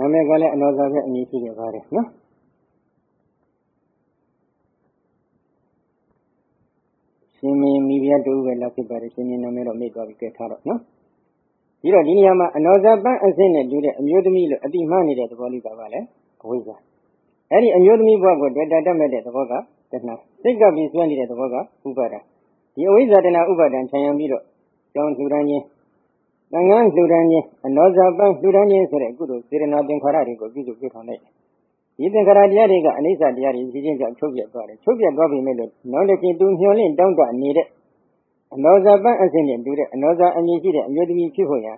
နာမည်ကလည်းအနောဇာပဲအမည်ရှိခဲ့ပါတယ်နော်ရှင်မင်းမိဖုရားတူပဲလာဖြစ်ပါတယ်ရှင်မင်းနာမည်တော့မေ့သွားပြီကဲထားတော့နော်ပြီးတော့ဒီနေရာမှာအနောဇာပန်းအစင်းနဲ့တူတဲ့အမျိုးသမီးလို့အတိမနေတဲ့သဘောလေးကပါလေအဝိဇ္ဇာအဲ့ဒီအမျိုးသမီးဘဝကိုတွေ့တာတတ်မဲ့တဲ့သဘောကတဏှာစိတ်ကပြီးဆွဲနေတဲ့သဘောကဥပါဒံဒီအဝိဇ္ဇာတဏှာဥပါဒံခြံရံပြီးတော့ကြောင်းထူတန်းခြင်း တန်ငန်းလှူဒန်းခြင်းအနောဇာပန်းလှူဒန်းခြင်းဆိုတဲ့ကုသိုလ်စေရနာသင်္ခါရတွေကိုပြုစုပြထောင်လိုက်ဒီသင်္ခါရတရားတွေကအနိစ္စတရားတွေကြီးချင်းကြောင့်ချုပ်ပြတ်သွားတယ်ချုပ်ပြတ်သွားပြီမဲ့လို့နောက်တစ်ချိန်သူမျောလင့်တောင်းတနေတဲ့အနောဇာပန်းအစဉ်နဲ့တူတဲ့အနောဇာအမည်ရှိတဲ့အမျိုးသမီးဖြစ်ဖို့ရန်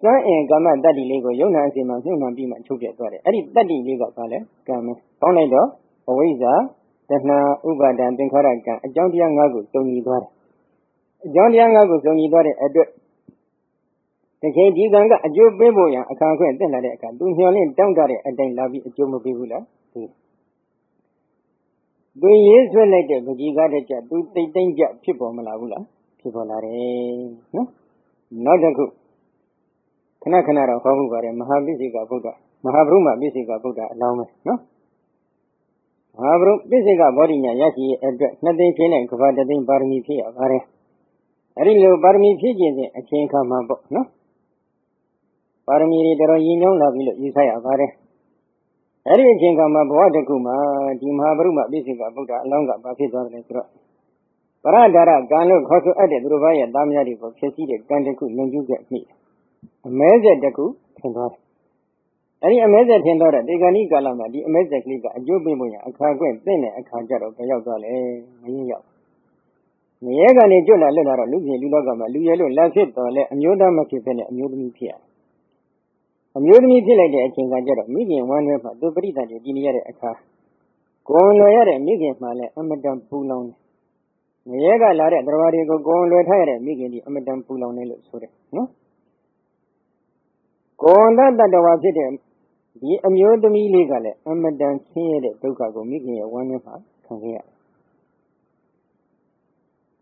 စွမ်းအင်ကမ္မတတ္တိလေးကိုယုံနာအစဉ်မှာမြုပ်နှံပြီးမှချုပ်ပြတ်သွားတယ်အဲ့ဒီတတ္တိလေးကဘာလဲကံပဲပေါင်းလိုက်တော့အဝိဇ္ဇာတဏှာဥပါဒံသင်္ခါရကံအကြောင်းတရား၅ခုစုံညီသွားတယ်အကြောင်းတရား၅ခုစုံညီသွားတဲ့အတွက် တကယ်ဒီကံကအကျိုးပေးဖို့ရန်အခါခွင့်တက်လာတဲ့အခါသူညှော်လင့်တောင်းတတဲ့အတိုင်းလာပြီးအကျိုးမပေးဘူးလားသူသူရေးဆွဲလိုက်တဲ့ပကြီးကားတဲ့ကြသူတိတ်တိတ်ကြဖြစ်ပေါ်မလာဘူးလားဖြစ်ပေါ်လာတယ်နော်နောက်တစ်ခုခဏခဏတော့ဟောမှုပါတယ်မဟာပိစိကဗုဒ္ဓမဟာဗုဒ္ဓပိစိကဗုဒ္ဓအလောင်းပဲနော်မဟာဗုဒ္ဓပိစိကဘောဓိညာရရှိရဲ့အတွက်နှစ်သိန်းဖြစ်တဲ့ကဘာတသိန်းပါရမီဖြစ်ရပါတယ်အဲ့ဒီလိုပါရမီဖြစ်ခြင်းဖြင့်အချိန်ခါမှာပေါ့နော် ပါရမီတွေတော်တော်ရင်ကျုံလာပြီလို့ယူဆရပါတယ်အဲ့ဒီအချိန်ကမှဘဝတစ်ခုမှာဒီမဟာဗုဒ္ဓပိစိကဗုဒ္ဓအလောင်းကဘာဖြစ်သွားတယ်ဆိုတော့ပရဒါရကံလို့ခေါ်ဆိုအပ်တဲ့သူတို့ဘာရဲ့သားများတွေကိုဖြစ်စည်းတဲ့ကံတစ်ခုလွန်ကျူးခဲ့မိအမဲဆက်တစ်ခုထင်သွားတယ်အဲ့ဒီအမဲဆက်ထင်တော့တဲ့ဒီကဏီကာလမှာဒီအမဲဆက်ကလေးကအကျိုးပေးဖို့ရအခါကွင့်သိတဲ့အခါကျတော့ဘယ်ရောက်သွားလဲမရင်းရောက်ငရဲကနေကျွတ်လာလွတ်လာတော့လူပြည်လူလောကမှာလူရဲလို့လက်ဖြစ်တော်လဲအမျိုးသားမဖြစ်ဘဲနဲ့အမျိုးသမီးဖြစ်ရတယ် အမျိုးသမီးဖြစ်လိုက်တဲ့အချိန်ကကျတော့မိခင်ဝမ်းထဲမှာသူပရိသတ်တွေတည်နေရတဲ့အခါကိုယ်လွယ်ရတဲ့မိခင်မှလည်းအမတန်ပူလောင်တယ်။ငရဲကလာတဲ့တရားတွေကိုကိုယ်လွယ်ထားရတဲ့မိခင်ဒီအမတန်ပူလောင်တယ်လို့ဆိုတယ်နော်။ကိုယ်တတ္တဝါဖြစ်တဲ့ဒီအမျိုးသမီးလေးကလည်းအမတန်ဆင်းရဲတဲ့ဒုက္ခကိုမိခင်ရဲ့ဝမ်းထဲမှာခံခဲ့ရတယ်။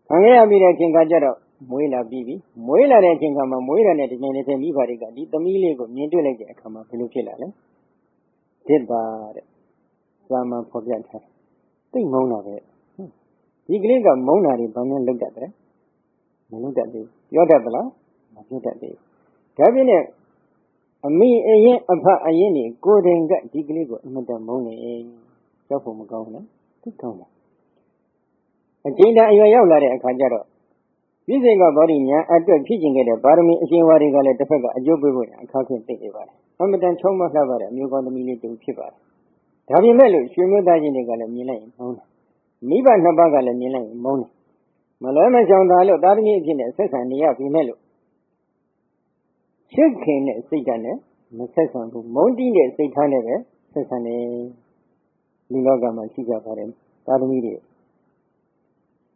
ခံခဲ့ရပြီးတဲ့အချိန်ကကျတော့ မွေးလာပြီးပြီမွေးလာတဲ့အချိန်ခါမှာမွေးလာတဲ့ဒီချိန်လေးထဲမိဘတွေကဒီသမီးလေးကိုမြင်တွေ့လိုက်တဲ့အခါမှာဘယ်လိုဖြစ်လာလဲဒစ်ပါတဲ့သာမန်ဖော်ပြထားသိမုန်းတာပဲဒီကလေးကမုန်းတာတွေဘာမှလုပ်တတ်တယ်မလုပ်တတ်သေးပြောတတ်သလားမပြောတတ်သေးဒါပြင်းနဲ့အမိအရင်အဖအရင်နေကိုယ်တိုင်ကဒီကလေးကိုအမှန်တမုန်းနေကြောက်ဖို့မကောင်းဘူးလားသိကောင်းတယ်အကျဉ်းတန်အရွယ်ရောက်လာတဲ့အခါကျတော့ ပြည့်စုံကဗောဓိညာအတွက်ဖြစ်ကျင်ခဲ့တဲ့ပါရမီအရှင်ဝါတွေကလည်းတစ်ဖက်ကအကျိုးပေးဖို့အခါခင်းသိနေပါတယ်။အမတန်ချုံမလှပတဲ့အမျိုးကောင်းသမီးလေးတူဖြစ်ပါတယ်။ဒါပေမဲ့လို့ရွှေမျိုးသားချင်းတွေကလည်းမြင်လိုက်ရင်မုန်းတယ်။မိဘနှစ်ပါးကလည်းမြင်လိုက်ရင်မုန်းတယ်။မလွဲမရှောင်သာလို့သားသမီးအဖြစ်နဲ့ဆက်ဆံနေရပြီမဲ့လို့ချစ်ခင်တဲ့စိတ်ဓာတ်နဲ့မဆက်ဆံဘူးမုန်းတီးတဲ့စိတ်ထားနဲ့ပဲဆက်ဆံနေဒီလောကမှာရှိကြပါတယ်သားသမီးတွေ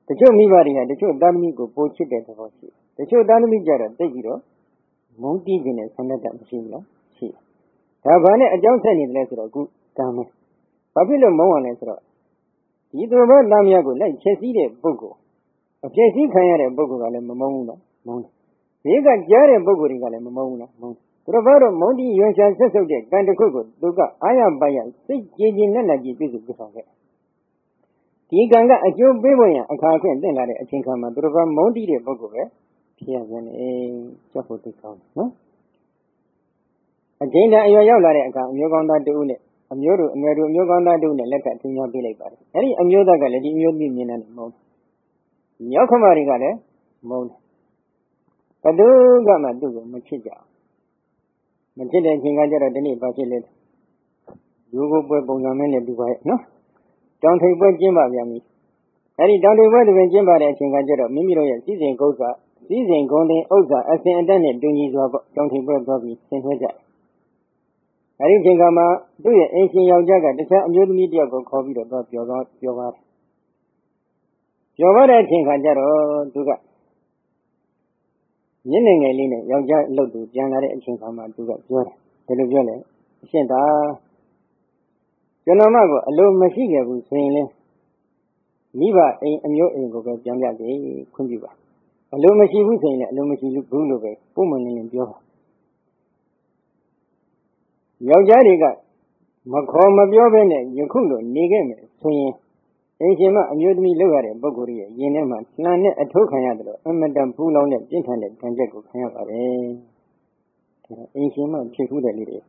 တချို့မိဘတွေကတချို့သားသမီးကိုပိုချစ်တဲ့သဘောရှိတယ်တချို့သားသမီးကြတော့တိတ်ပြီးတော့မုန်းတီးခြင်းနဲ့ဆန္ဒတမရှိဘူးလားရှိတယ်ဒါဘာနဲ့အကြောင်းဆက်နေတယ်လဲဆိုတော့အခုကံမဲဘာဖြစ်လို့မုန်းရလဲဆိုတော့ဒီသူဘသားများကိုလိုက်ချက်စည်းတဲ့ပုဂ္ဂိုလ်အပြည့်စည်းခံရတဲ့ပုဂ္ဂိုလ်ကလည်းမမုန်းဘူးလားမုန်းတယ်ဒီကကြားတဲ့ပုဂ္ဂိုလ်တွေကလည်းမမုန်းဘူးလားမုန်းသူတို့ဘာလို့မုန်းတီးရွှန်ရှာဆက်ဆုပ်တဲ့ကံတစ်ခုကိုသူကအာရပါရစိတ်ကြည်ကြည်နဲ့နဲ့ကြည်ပြည့်စုံပြဆောင်ခဲ့ ဒီကံကအကျိုးပေးဖို့ရန်အခါခွင့်သင့်လာတဲ့အချိန်ခါမှာသူတို့ကမုန်းတီးတဲ့ပုဂ္ဂိုလ်ပဲဖြစ်ရပြန်နေကြောက်ဖို့သိကောင်းနော်အချိန်တန်အရွယ်ရောက်လာတဲ့အခါအမျိုးကောင်းသားတူနဲ့အမျိုးတို့အငယ်တို့အမျိုးကောင်းသားတူနဲ့လက်ကထင်းများပေးလိုက်ပါတယ်အဲ့ဒီအမျိုးသားကလည်းဒီအမျိုးသမီးမြင်တယ်မုန်းမြောက်ခမတွေကလည်းမုန်းတယ်ဘယ်သူကမှသူ့ကိုမချစ်ကြမချစ်တဲ့အချိန်ကကျတော့ဒီနေ့ဘာဖြစ်လဲလူကိုပွဲပုံစံနဲ့တူပါရဲ့နော် တောင်ထိပ်ပွဲကျင်းပပြန်ပြီအဲဒီတောင်ထိပ်ပွဲတွင်ကျင်းပတဲ့အချိန်ကကျတော့မိမိတို့ရဲ့စည်းစိမ်ကုသစည်းစိမ်ဂုံတင်ဥစ္စာအစဉ်အတက်နဲ့တူညီစွာပေါ့တောင်ထိပ်ပွဲသွားပြီးဆင်နွှဲကြတယ်အဲဒီအချိန်ကမှသူ့ရဲ့အင်ရှင်ယောက်ျားကတခြားအမျိုးသမီးတယောက်ကိုခေါ်ပြီးတော့သွားပြောသွားပြောပါတယ်ပြောပါတဲ့အချိန်ခါကျတော့သူကညနေငယ်လေးနဲ့ယောက်ျားအလုပ်သူပြန်လာတဲ့အချိန်ခါမှာသူကပြောတယ်ဘယ်လိုပြောလဲအရှင်သာ ကျွန်တော်မကိုအလိုမရှိခဲ့ဘူးဆိုရင်လေမိဘအိမ်အမျိုးအိမ်ကိုပဲပြန်ပြစေခွင့်ပြုပါအလိုမရှိဘူးဆိုရင်လည်းအလိုမရှိဘူးလို့ပဲပုံမှန်နေရင်ပြောပါယောက်ျားတွေကမခေါ်မပြောဘဲနဲ့ယခုလိုနေခဲ့မယ်ဆိုရင်အင်ရှင်မအမျိုးသမီးလောက်ရတဲ့ပုဂ္ဂိုလ်ရဲ့ရင်ထဲမှာလှန်နဲ့အထုတ်ခံရတယ်လို့အမတန်ပူလောင်တဲ့ပြင်းထန်တဲ့ခံချက်ကိုခံရပါတယ်။ဒါအင်ရှင်မဖြစ်ခုတဲ့လေးတွေ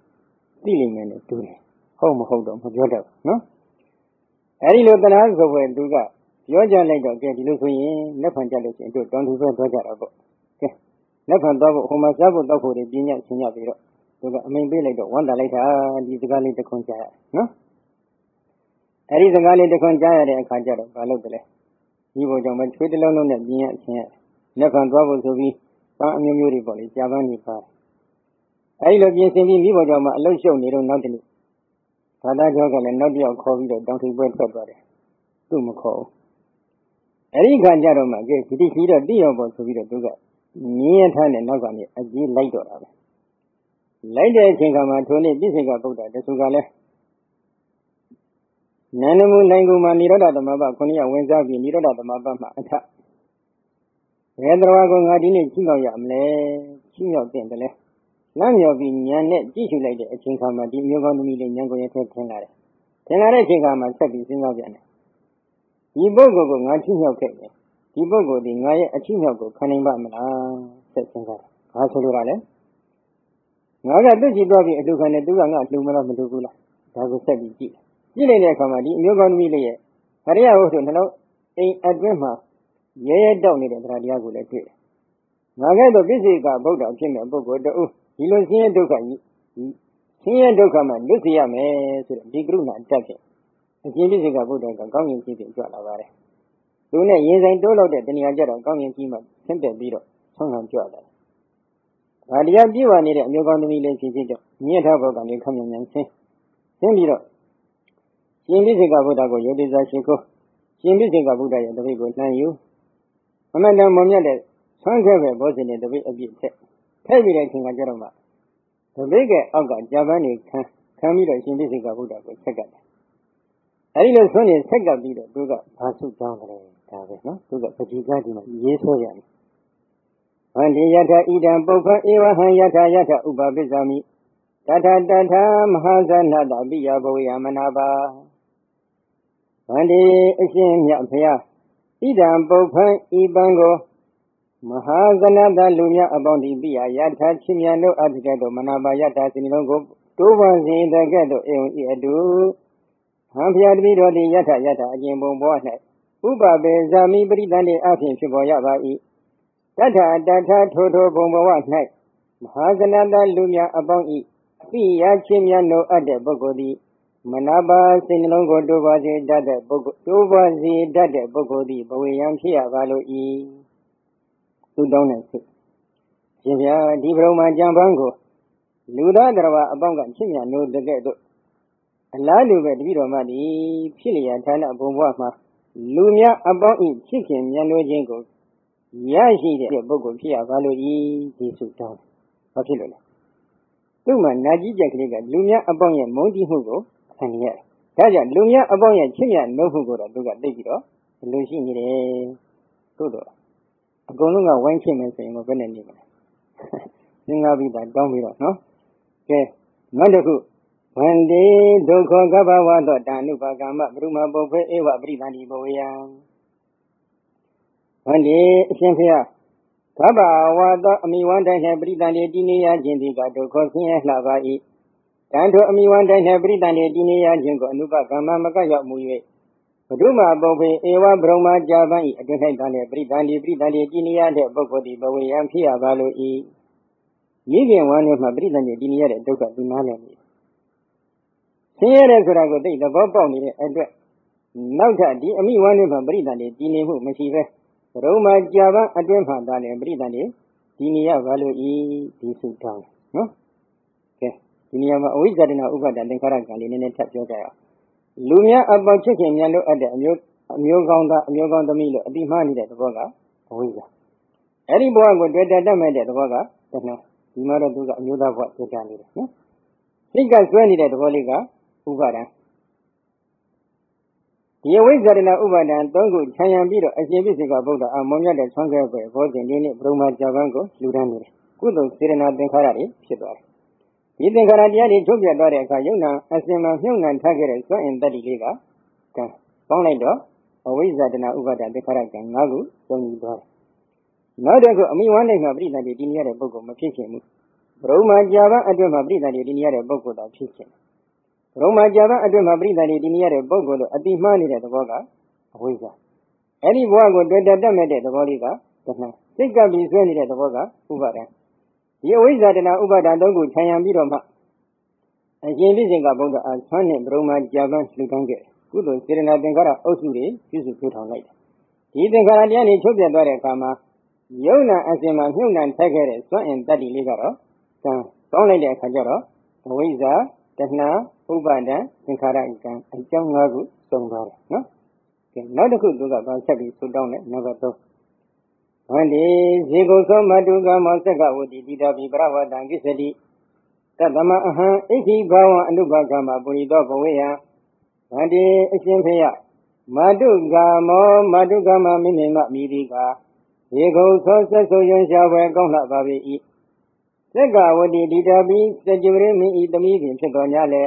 သိလိမ့်မယ်လို့တူတယ်။ ဟုတ်မဟုတ်တော့မပြောတတ်ဘူးနော်။အဲဒီလိုတရားဆိုပွဲသူကပြောကြလိုက်တော့ကဲဒီလိုဆိုရင်လက်ဖန်ကြလို့ရှိရင်တို့တောင်သူပဲသွားကြတာပေါ့။ကဲလက်ဖန်သွားဖို့ဟိုမှာစားဖို့တောက်ဖို့တွေပြင်းညဆင်းရပြီးတော့သူကအမိန်ပေးလိုက်တော့ဝမ်းတာလိုက်တာဒီစကားလေးတစ်ခွန်းကြားရနော်အဲဒီစကားလေးတစ်ခွန်းကြားရတဲ့အခါကျတော့ဘာလုပ်တယ်လဲဒီဘုံကြောင့်ပဲချွေးတလုံးလုံးနဲ့ပြင်းရဆင်းရလက်ဖန်သွားဖို့ဆိုပြီးပန်းအမျိုးမျိုးတွေပေါ့လေကြာပန်းနေပါအဲဒီလိုပြင်ဆင်ပြီးမိဘကြောင့်မှအလုရှုပ်နေတော့နောက်တနေ့ ဘာသာကျော်ကလည်းနောက်တစ်ယောက်ခေါ်ပြီးတော့တောင်ထိပ်ပွဲထွက်သွားတယ်သူ့မခေါ်ဘူးအဲဒီခါကျတော့မှကဲဒီတိရှိတော့တိရောပေါ့ဆိုပြီးတော့သူကမြင်းရထားတဲ့နောက်ကနေအကြီးလိုက်တော့တာပဲလိုက်တဲ့အချိန်ခါမှာထိုနေ့ပြည့်စေကဗုဒ္ဓတဆူကလည်းနန္ဒမူနိုင်ကူမှာနိရောဓသမဘခုနှစ်ရဝင်စားပြီးနိရောဓသမဘမှာအထဘယ်တော်ကငါဒီနေ့ချိမြောက်ရမလဲချိမြောက်တဲ့တလဲ လမ်းမြော်ပြီးညံနဲ့ကြည့်ရှုလိုက်တဲ့အချိန်ခါမှာဒီမျိုးကောင်းသမီးလေးညံကိုရထဲထင်လာတယ်ထင်လာတဲ့အချိန်ခါမှာဆက်ပြီးစဉ်းစားပြန်တယ်ဒီပုဂ္ဂိုလ်ကိုငါချိမြောက်ခဲ့တယ်ဒီပုဂ္ဂိုလ်ဒီငါရဲ့အချိမြောက်ကိုခံနိုင်ပါမလားဆက်စဉ်းစားတယ်ဘာဆိုလိုတာလဲငါကသူ့ကြည့်သွားပြီးအလှခံတယ်သူကငါလှူမလားမလှူဘူးလားဒါကိုဆက်ပြီးကြည့်ကြည့်လိုက်တဲ့အခါမှာဒီအမျိုးကောင်းသမီးလေးရဲ့ဟရိယဟုတ်ဆိုနှလုံးအိမ်အတွင်းမှာရဲရဲတောက်နေတဲ့တရားတရားကိုလည်းတွေ့တယ်ငါကဲ့သို့ပြည့်စေကဗုဒ္ဓအဖြစ်မဲ့ပုဂ္ဂိုလ်တူ ဒီလိုဆင်းရဲဒုက္ခကြီးဆင်းရဲဒုက္ခမှာလွတ်စေရမယ်ဆိုတဲ့ဒီကရုဏာအတက်ဖြင့်အရှင်ပြည့်စေကဗုဒ္ဓကကောင်းကင်ကြီးပြင်ကြွလာပါတယ်သူနဲ့ရင်ဆိုင်တိုးလို့တဲ့တဏှာကြတော့ကောင်းကင်ကြီးမှာဆင်းသက်ပြီးတော့ဆုံးခံကြွလာ။ဒါတရားပြည့်ဝနေတဲ့အမျိုးကောင်းသမီးလေးဖြစ်ဖြစ်ကြောင့်မြင့်ထားဘုတ်ကနေခမျက်မြန်ဆင်းဆင်းပြီးတော့ရှင်ပိစိကဗုဒ္ဓကိုယောတိဇာရှိခိုးရှင်ပိစိကဗုဒ္ဓရဲ့တပိတ်ကိုနှမ်းယူအမှန်တန်မွန်မြတ်တဲ့ဆွမ်းခဲ့ပဲဘောဇင်တဲ့တပိတ်အပြည့်ထက် ထည့်ပြီးတဲ့အချိန်ကကြတော့မှတပိတ်ကအောက်ကဂျပန်နေခံခံပြီးတော့ရှင်ပိစိကဗုဒ္ဓကိုဆက်ကတ်တယ်။အဲဒီလိုဆွမ်းနေဆက်ကပ်ပြီးတော့သူကဘာဆုတောင်းတယ်ဒါပဲနော်သူကပတိကဒီမှာရေးဆွဲရတယ်။ဟန္တိယထဣဒံပုပ္ပဧဝဟံယထယထဥပပိစ္ဆာမိတထတထမဟာဇနတပိယဘဝေယမနာပါဗန္ဒီအရှင်မြတ်ဖျားဣဒံပုပ္ပံဤပံကို မဟာဇနတလူမြအပေါင်းဒီပိယယထချင်းမြတ်တို့အတ္တကဲ့သို့မနာပါယထစိနေလုံးကိုတိုးပန်စေတကဲ့သို့အေဝံဤအတုဟံဖျားတပိတော်ဒီယထယထအကျင်ပုံဘဝ၌ဥပပေဇာမိပရိသန္တိအဖြစ်ဖြစ်ပေါ်ရပါ၏တထတထထိုထိုဘုံဘဝ၌မဟာဇနတလူမြအပေါင်းဤပိယချင်းမြတ်တို့အပ်တဲ့ပုဂ္ဂိုလ်သည်မနာပါစိတ်နှလုံးကိုတိုးပါစေတတ်တဲ့ပုဂ္ဂိုလ်တိုးပါစေတတ်တဲ့ပုဂ္ဂိုလ်သည်ဘဝယံဖြစ်ရပါလို့ ဤသူတောင်းတဲ့စိတ်ရှင်ဗျာဒီဘုံမှာကြံပန်းကိုလူသားတော်အပေါင်းကချစ်မြတ်လို့တကဲ့သို့အလားတူပဲတပိတော်မသည်ဖြစ်လျာဌာနဘုံဘဝမှာလူများအပေါင်းဤချစ်ခင်မြတ်လို့ခြင်းကိုရရှိတဲ့ပုဂ္ဂိုလ်ဖြစ်ရပါလို့ဤဒီစုတောင်းဘာဖြစ်လို့လဲသူ့မှာနာကြီးကြက်ကလေးကလူများအပေါင်းရဲ့မုန်းကြီးမှုကိုခံရရတယ်။ဒါကြောင့်လူများအပေါင်းရဲ့ချစ်မြတ်နှုတ်မှုကိုတော့သူကသိပြီးတော့လူရှိနေတယ်။သို့တော့ အကုန်လုံးကဝိုင်းချင်မယ်ဆိုရင်ဘယ်နဲ့နေမလဲ။သင်္ကာပြီးတာတောင်းပြီးတော့နော်။ကဲနောက်တစ်ခုဗန္တိဒုက္ခကပ္ပဝသောတာနုပါကမ္မပရုမပုပ္ပေဧဝပရိသန္တိဘဝယံဗန္တိအရှင်ဖေယကပ္ပဝသောအမိဝန္တိုင်း၌ပရိသန္တိတည်နေရခြင်းဒီကဒုက္ခဆင်းရဲလှပါ၏တန်ထိုအမိဝန္တိုင်း၌ပရိသန္တိတည်နေရခြင်းကိုအနုပကမ္မမကရောက်မူ၍ ဘဒုမပုပ္ပေဧဝဗြဟ္မာကြာပန်း၏အတွင်၌တန်တဲ့ပရိသန္တိပရိသန္တိတည်နေရတဲ့ပုဂ္ဂိုလ်သည်ဘဝယံဖြစ်ရပါလို၏မိခင်ဝမ်းထဲမှာပရိသန္တိတည်နေရတဲ့ဒုက္ခဒီနားလည်နေဆင်းရဲတယ်ဆိုတာကိုသိသဘောပေါက်နေတဲ့အတွက်နောက်ထပ်ဒီအမိဝမ်းထဲမှာပရိသန္တိတည်နေမှုမရှိပဲဘရုံမှာကြာပန်းအတွင်းမှာဒါလည်းပရိသန္တိဒီနေရပါလို့ဤဒီစုတောင်းနော်ကဲဒီနေရာမှာအဝိဇ္ဇာတနာဥပဒသင်္ခါရကံလေးနည်းနည်းထပ်ပြောကြရအောင် လူများအပေါချစ်ခင်များလို့အပ်တဲ့အမျိုးအမျိုးကောင်းသားအမျိုးကောင်းသမီးလို့အတိမှားနေတဲ့သဘောကအဝိဇ္ဇာအဲ့ဒီဘဝကိုတွေ့တတ်မဲ့တဲ့သဘောကတဏှာဒီမှာတော့သူကအမျိုးသားဘဝတွေ့တတ်နေတယ်နော်စိတ်ကဆွဲနေတဲ့သဘောလေးကဥပါဒံဒီဝိဇ္ဇာရဏဥပါဒံသုံးခုခြံရံပြီးတော့အရှင်ပြည့်စေကဗုဒ္ဓအမောမြတ်တဲ့ဆွမ်းခဲ့ပဲဘောဇင်လေးနဲ့ဘုံမှာဇာပန်းကိုလူတန်းနေတယ်ကုသိုလ်စေရနာသင်္ခါရတွေဖြစ်သွားတယ် ဒီသင်္ခါရတရားတွေထုတ်ပြသွားတဲ့အခါယုံနာအစင်မှာမြုပ်နှံထားခဲ့တဲ့စွန့်အင်တတ္တိလေးကကံပေါင်းလိုက်တော့အဝိဇ္ဇာတနာဥပါဒသင်္ခါရကံ၅ခုသုံးယူသွားတယ်နောက်တစ်ခုအမိဝမ်းနိုင်မှာပြိတ္တန်တွေတည်နေရတဲ့ပုဂ္ဂိုလ်မဖြစ်ချင်ဘူးဘရုံမာကြာပန်းအတွင်းမှာပြိတ္တန်တွေတည်နေရတဲ့ပုဂ္ဂိုလ်တော့ဖြစ်ချင်ဘရုံမာကြာပန်းအတွင်းမှာပြိတ္တန်တွေတည်နေရတဲ့ပုဂ္ဂိုလ်တို့အတိမှားနေတဲ့သဘောကအဝိဇ္ဇာအဲ့ဒီဘဝကိုတွေ့တတ်မဲ့တဲ့သဘောလေးကတဏှာစိတ်ကပ်ပြီးဆွဲနေတဲ့သဘောကဥပါဒံ ဒီအဝိဇ္ဇာတဏှာဥပါဒံသုံးခုခြံရံပြီးတော့မှအရှင်ပြည့်စင်ကဘုရားအဆွမ်းနဲ့ဘရုံမာကြာပန်းလှူကောင်းခဲ့ကုသိုလ်စေတနာသင်္ကာရအုပ်စုတွေပြုစုထူထောင်လိုက်တယ်ဒီသင်္ခါရတရားတွေချုပ်ပြသွားတဲ့အခါမှာယုံနာအစဉ်မှာမြုပ်နှံထိုက်ခဲ့တဲ့စွန့်အင်တတ္တိလေးကတော့ကံပေါင်းလိုက်တဲ့အခါကျတော့အဝိဇ္ဇာတဏှာဥပါဒံသင်္ခါရကံအကြောင်း၅ခုစုံသွားတယ်နော်ကဲနောက်တစ်ခုသူကဘာဆက်ပြီးသုတောင်းတဲ့နံပါတ်3 ဝန္တိဇေကုသောမတုကမောသက်ကဝတိတိတာပိပရဝတံကိစ္စတိတသမအဟံဣတိဘာဝအနုဘကမပုရိသောဘဝေယဝန္တိအရှင်ဖေယမတုကမောမတုကမမိမိမမိတိကရေကုသောဆက်ဆိုရင်ရှားပွဲကောင်းလှပါပေ၏သက်ကဝတိတိတာပိစကြဝရမိဤသမီးပင်ဖြစ်တော်냐လေ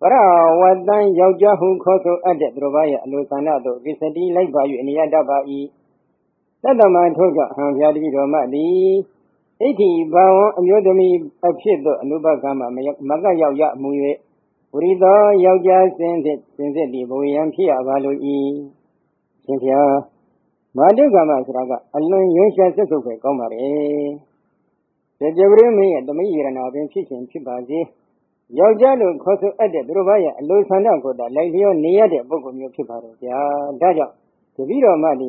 ပရဝတ္တံယောက်ျားဟုခေါ်ဆိုအပ်တဲ့သူတော်ဘာရဲ့အလိုဆန္ဒသို့ကိစ္စတိလိုက်ပါ၍အနိယတတ်ပါ၏ တတ္တမထုတ်ကဟံဖျားတိတော်မှသည်ဣတိဘာဝံအမျိုးသမီးအဖြစ်သို့အနုပကမမကရောက်ရမူ၍ဝရိသောယောက်ျားစင်သည့်စင်စစ်ဒီဘဝယံဖြစ်ရပါလို၏ရှင်ဖျားမာတုကမဆိုတာကအလွန်ရွှင်ရှားဆက်ဆုပ်ပဲကောင်းပါလေ။ကျေဝရမင်းရဲ့တမိယရဏပင်ဖြစ်ခြင်းဖြစ်ပါစေ။ယောက်ျားလိုခေါ်ဆိုအပ်တဲ့သူတို့ဘာရဲ့အလိုဆန္ဒကိုတာလိုက်လျောနေရတဲ့ပုဂ္ဂိုလ်မျိုးဖြစ်ပါတော့ဗျာ။ဒါကြောင့်တပည့်တော်မှဒီ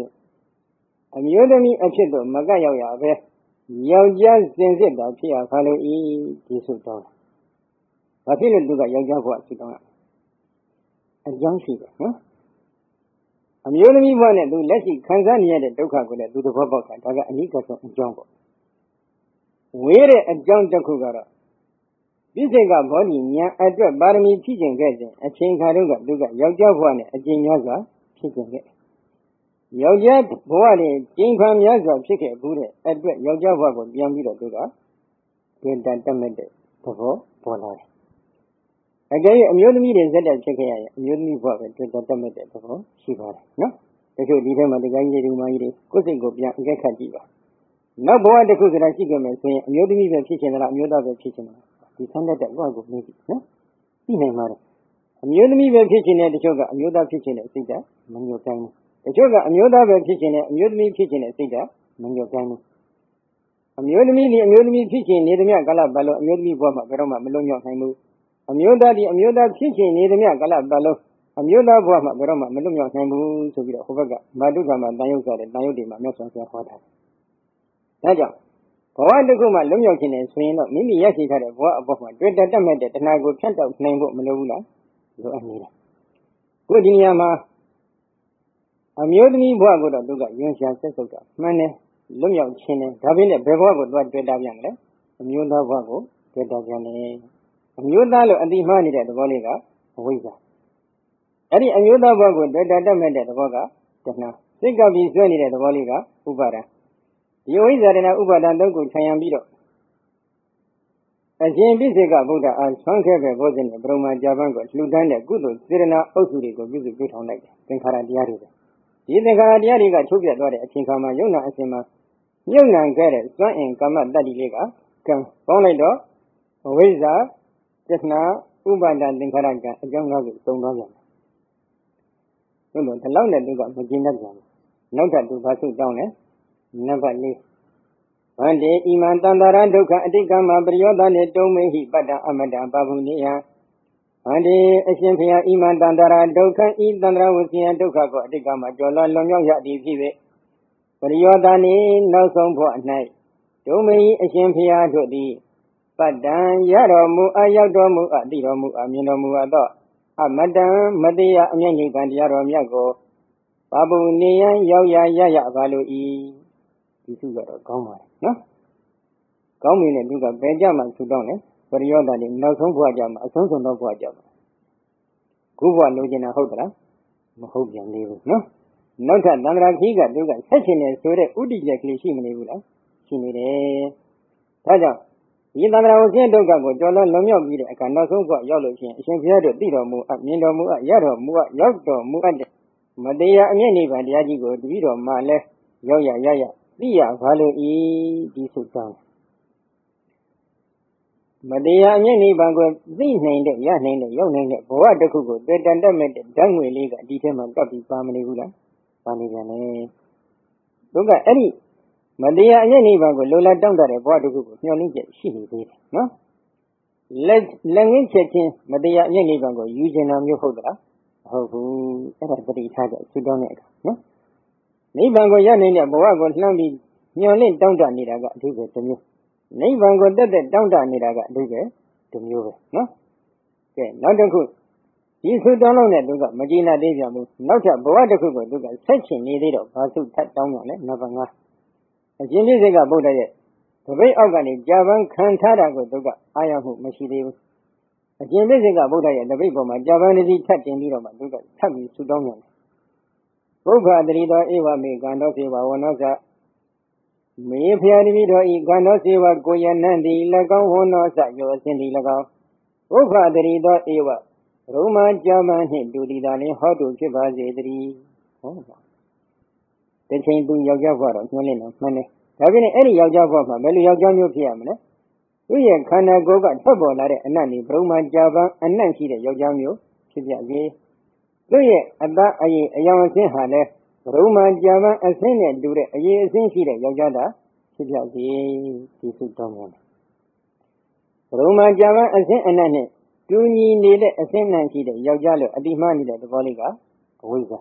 အမျိုးသမီးအဖြစ်သို့မကရောက်ရပဲယောက်ျားစင်စစ်တာဖြစ်ရခါလို့ဤဒီဆုတောင်း။ဘာဖြစ်လို့သူကယောက်ျားဘဝဆုတောင်းရအကြောင်းရှိတယ်နော်။အမျိုးသမီးဘဝနဲ့သူလက်ရှိခံစားနေရတဲ့ဒုက္ခကိုလည်းသူသဘောပေါက်တာဒါကအနိကဆုံးအကြောင်းပေါ့ဝေးတဲ့အကြောင်းတစ်ခုကတော့ပြစ္ဆေကဘောဓိဉာဏ်အတွက်ပါရမီဖြည့်ကျင်ခဲ့ခြင်းအချိန်ခါတုန်းကသူကယောက်ျားဘဝနဲ့အကျဉ်းများစွာဖြစ်ကျင်ခဲ့ ယောက်ျားဘဝနဲ့ကျင်းခွန်များစွာဖြစ်ခဲ့ဘူးတဲ့အတွက်ယောက်ျားဘဝကိုပြန်ပြီးတော့သူကတင်တတ်တတ်မဲ့တဲ့သဘောပေါ်လာတယ်အကယ်၍အမျိုးသမီးတွေဇက်တက်ဖြစ်ခဲ့ရရင်အမျိုးသမီးဘဝပဲတွေ့တတ်မဲ့တဲ့သဘောရှိပါတယ်နော်တချို့ဒီထဲမှာတကယ်ကြီးဒီမကြီးတွေကိုယ်စိတ်ကိုပြန်အကဲခတ်ကြည့်ပါနောက်ဘဝတစ်ခုဆိုတာရှိခဲ့မယ်ဆိုရင်အမျိုးသမီးပဲဖြစ်ချင်တယ်လားအမျိုးသားပဲဖြစ်ချင်တယ်လားဒီဆန်းတတ်တဲ့ဘဝကိုနေကြည့်နော်သိနိုင်ပါတယ်အမျိုးသမီးပဲဖြစ်ချင်တဲ့တချို့ကအမျိုးသားဖြစ်ချင်တဲ့စိတ်ဓာတ်မညှို့တိုင်းဘူး တချို့ကအမျိုးသားပဲဖြစ်ချင်တဲ့အမျိုးသမီးဖြစ်ချင်တဲ့စိတ်ဓာတ်မညှို့တိုင်းဘူးအမျိုးသမီးဒီအမျိုးသမီးဖြစ်ချင်နေသမျှကာလပတ်လုံးအမျိုးသမီးဘဝမှာဘယ်တော့မှမလွတ်မြောက်နိုင်ဘူးအမျိုးသားဒီအမျိုးသားဖြစ်ချင်နေသမျှကာလပတ်လုံးအမျိုးသားဘဝမှာဘယ်တော့မှမလွတ်မြောက်နိုင်ဘူးဆိုပြီးတော့ဟိုဘက်ကမာတုကမှာတန်ရုပ်ဆိုတဲ့တန်ရုပ်တွေမှာမြတ်စွာဘုရားဟောထားတယ်။ဒါကြောင့်ဘဝတစ်ခုမှလွတ်မြောက်ခြင်းနဲ့ဆိုရင်တော့မိမိရရှိထားတဲ့ဘဝအပေါ်မှာတွေ့တတ်တတ်မဲ့တဲ့တဏှာကိုဖြတ်တောက်နိုင်ဖို့မလိုဘူးလားလိုအပ်နေတာ။ခုဒီနေရာမှာ အမျိုးသမီးဘဝကိုတော့သူကယဉ်ရှာဆက်ဆုပ်တာမှန်တယ်လွတ်မြောက်ခြင်းနဲ့ဒါပေမဲ့ဘယ်ဘဝကိုသူကတွေ့တာပြန်လဲအမျိုးသားဘဝကိုတွေ့တာပြန်တယ်အမျိုးသားလို့အတိမှားနေတဲ့သဘောလေးကအဝိဇ္ဇာအဲ့ဒီအမျိုးသားဘဝကိုတွေ့တာတတ်မဲ့တဲ့သဘောကတဏှာစိတ်ကပြီးဆွဲနေတဲ့သဘောလေးကဥပါဒံဒီဝိဇ္ဇာတနာဥပါဒံတုတ်ကိုခြံရံပြီးတော့အရှင်ပိစေကဗုဒ္ဓအားဆွမ်းခဲ့တဲ့ဘောဇင်းနဲ့ပရမကြာပန်းကိုလှူဒန်းတဲ့ကုသိုလ်စေရနာအုပ်စုတွေကိုပြုစုပြုထောင်လိုက်တယ်သင်္ခါရတရားတွေပဲ ဒီသင်္ခါရတရားတွေကချုပ်ပြတ်သွားတဲ့အချိန်ခါမှာယုံနာအစဉ်မှာမြုပ်နှံခဲ့တဲ့စွမ်းအင်ကမ္မတတ္တိလေးကကံပေါင်းလိုက်တော့အဝိဇ္ဇာတဏှာဥပါဒသင်္ခါရကံအကြောင်း၅ခုသုံးသွားပြန်တယ်။ဘုလိုဒီလောက်နဲ့သူကမကျင်တတ်ကြဘူး။နောက်ထပ်သူဘာဆုတောင်းလဲ။နံပါတ်၄ဗန္တေဣမံတန္တရာဒုက္ခအတိကမပရိယောဒနေတုံမေဟိပတ္တအမတပဗုနေယ ဗန္တေအရှင်ဖျာဣမံတန္တရာဒုက္ခဤတန္တရာဝစီယဒုက္ခကိုအတိကမကျော်လွန်လွန်မြောက်ရသည်ဖြစ်၍ပရိယောဒနေနောက်ဆုံးဘဝ၌တုံမေဟိအရှင်ဖျာတို့သည်ပတ္တံရတော်မူအရောက်တော်မူအတိတော်မူအမြင်တော်မူအပ်သောအမတံမတိယအမျက်ညိကံတရားတော်မြတ်ကိုပပုနေယံရောက်ရရရပါလို၏ဒီစုကတော့ကောင်းပါတယ်နော်ကောင်းပြီနဲ့သူကဘယ်ကြမှာဆူတောင်းလဲ ပရိယောဒတိနောက်ဆုံးဘဝကြမှာအဆုံးစုံသောဘဝကြမှာခုဘဝလိုချင်တာဟုတ်သလားမဟုတ်ပြန်သေးဘူးနော်နောက်ထပ်သံဃာခီးကသူကဆက်ချင်တယ်ဆိုတဲ့ဥဒိယကလေးရှိမနေဘူးလားရှိနေတယ်ဒါကြောင့်ဒီသန္တရာဝဆင်းဒုက္ခကိုကြော်လွန်လွန်မြောက်ပြီးတဲ့အခါနောက်ဆုံးကရောက်လို့ရှိရင်အရှင်ဘုရားတို့သိတော်မူအပ်မြင်တော်မူအပ်ရတော်မူအပ်ရောက်တော်မူအပ်တဲ့မတရားအမြင့်နိဗ္ဗာန်တရားကြီးကိုတပည့်တော်မှလည်းရောက်ရရရသိရပါလို့ဤဒီဆုတောင်း မတရားအမြင့်နိဗ္ဗာန်ကိုသိနိုင်တဲ့ရနိုင်တဲ့ရောက်နိုင်တဲ့ဘဝတစ်ခုကိုတွေ့တန်တတ်မဲ့တဲ့ဓာတ်ငွေလေးကဒီထဲမှာကပ်ပြီးပါမနေဘူးလားပါနေပြန်တယ်သူကအဲ့ဒီမတရားအမြင့်နိဗ္ဗာန်ကိုလိုလားတောင့်တတဲ့ဘဝတစ်ခုကိုမျှော်လင့်ချက်ရှိနေသေးတယ်နော်လက်လက်ငင်းချက်ချင်းမတရားအမြင့်နိဗ္ဗာန်ကိုယူကျင်တာမျိုးဟုတ်သလားမဟုတ်ဘူးအဲ့ဒါပဋိထားကြဆွတောင်းတဲ့အခါနော်နိဗ္ဗာန်ကိုရနိုင်တဲ့ဘဝကိုလှမ်းပြီးမျှော်လင့်တောင့်တနေတာကအဓိပ္ပာယ်တစ်မျိုး နိဗ္ဗာန်ကိုတက်တက်တောင့်တနေတာကအဓိပ္ပာယ်တစ်မျိုးပဲနော်ကဲနောက်တစ်ခုဒီဆုတောင်းလို့နဲ့သူကမကြည်နာသေးပြန်ဘူးနောက်ထပ်ဘဝတစ်ခုကိုသူကဆက်ချင်နေသေးတော့ဘာဆုထပ်တောင်းရလဲနံပါတ်5အရှင်ပြည့်စိတ်ကဗုဒ္ဓရဲ့တပိတ်အောက်ကနေကြာပန်းခံထားတာကိုသူကအာရမှုမရှိသေးဘူးအရှင်ပြည့်စိတ်ကဗုဒ္ဓရဲ့တပိတ်ပေါ်မှာကြာပန်းတစ်စီးထပ်တင်ပြီးတော့မှသူကထပ်ပြီးဆုတောင်းရတယ်ဘုရားတတိတော်ဧဝမေကံတော်စေဝဝနောသ မေဖျားတိတော်ဤကံတော်စေဝကိုယနန္တိ၎င်းဝနောစယောအစဉ်ဒီ၎င်းဘုရားတတိတော်ဧဝရုမကြာမနှင့်ဒူတီတာလင်ဟောတုဖြစ်ပါစေတည်းဟောပါတချိန်သူယောက်ျားဘွားတော့ညှိုးလင်းတော့မှန်းတယ်ဒါပြင်အဲ့ဒီယောက်ျားဘွားမှာဘယ်လိုယောက်ျားမျိုးဖြစ်ရမလဲသူ့ရဲ့ခန္ဓာကိုယ်ကထွက်ပေါ်လာတဲ့အနတ်နေဘရုံမကြာပန်းအနတ်ရှိတဲ့ယောက်ျားမျိုးဖြစ်ပြစေသူ့ရဲ့အသားအရင်အယောင်အဆင်းဟာလည်း ဘရုံမကြာပန်းအဆင်းနဲ့တူတဲ့အရင်အဆင်းရှိတဲ့ယောက်ျားတာဖြစ်ပြစေဒီစုတော်မှာဘရုံမကြာပန်းအဆင်းအနတ်နဲ့တူညီနေတဲ့အဆင်းနှံရှိတဲ့ယောက်ျားလို့အတိမနေတဲ့သဘောလေးကအဝိဇ္ဇာ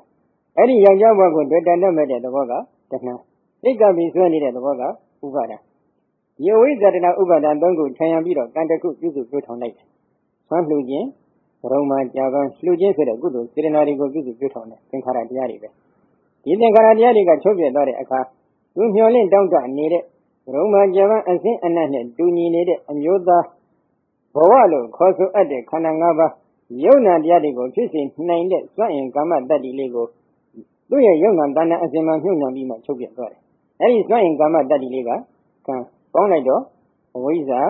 အဲ့ဒီယောက်ျားဘဝကိုတွေ့တန်တတ်မဲ့တဲ့သဘောကတဏှာသိက္ခာပြီးဆွဲနေတဲ့သဘောကဥပါဒံဒီဝိဇ္ဇာတနာဥပါဒံသုံးခုခြံရံပြီးတော့ကံတကုပြုစုပြုထောင်လိုက်တယ်ဆွမ်းလှူခြင်းဘရုံမှကြာပန်းလှူခြင်းဆိုတဲ့ကုသိုလ်စေတနာတွေကိုပြုစုပြုထောင်တယ်သင်္ခါရတရားတွေပဲ ဒီသင်္ခါရတရားတွေကချုပ်ပြသွားတဲ့အခါသူမျောလင့်တောင့်တနေတဲ့ဘရုံမှကြာပန်းအစင်းအနတ်နဲ့တူညီနေတဲ့အမျိုးသားဘဝလို့ခေါ်ဆိုအပ်တဲ့ခန္ဓာ၅ပါးယုံနာတရားတွေကိုဖြစ်စေနိုင်တဲ့စွန့်ရင်ကာမတတ္တိလေးကိုသူ့ရဲ့ယုံနာတဏ္ဍအစဉ်မှမြုပ်နှံပြီးမှချုပ်ပြသွားတယ်။အဲဒီစွန့်ရင်ကာမတတ္တိလေးကကံပေါင်းလိုက်တော့အဝိဇ္ဇာ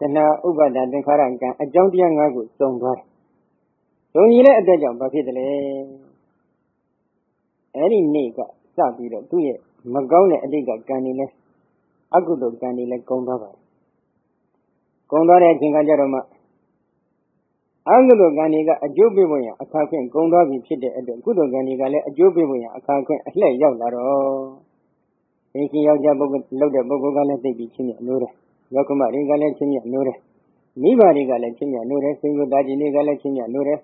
တဏှာဥပါဒသင်္ခါရကံအကြောင်းတရား၅ခုစုံသွားတယ်။စုံညီတဲ့အတွက်ကြောင့်ဘာဖြစ်တယ်လဲ။ အဲဒီနေ့ကစပြီးတော့သူ့ရဲ့မကောင်းတဲ့အတိတ်ကကံတွေလဲအကုသိုလ်ကံတွေလဲကုန်သွားပါတယ်။ကုန်သွားတဲ့အချိန်ကကြတော့မှအကုသိုလ်ကံတွေကအကျိုးပေးဖို့ရအခါခွင့်ကုန်သွားပြီဖြစ်တဲ့အတွက်ကုသိုလ်ကံတွေကလည်းအကျိုးပေးဖို့ရအခါခွင့်အလှည့်ရောက်လာတော့ဒီရှင်ယောက်ျားပုဂ္ဂိုလ်လောက်တဲ့ပုဂ္ဂိုလ်ကလည်းသိပြီးချင်းမြတ်လို့တယ်ယောက်ကမတွေကလည်းချင်းမြတ်လို့တယ်မိဘတွေကလည်းချင်းမြတ်လို့တယ်စင်ကိုသားကြီးတွေကလည်းချင်းမြတ်လို့တယ်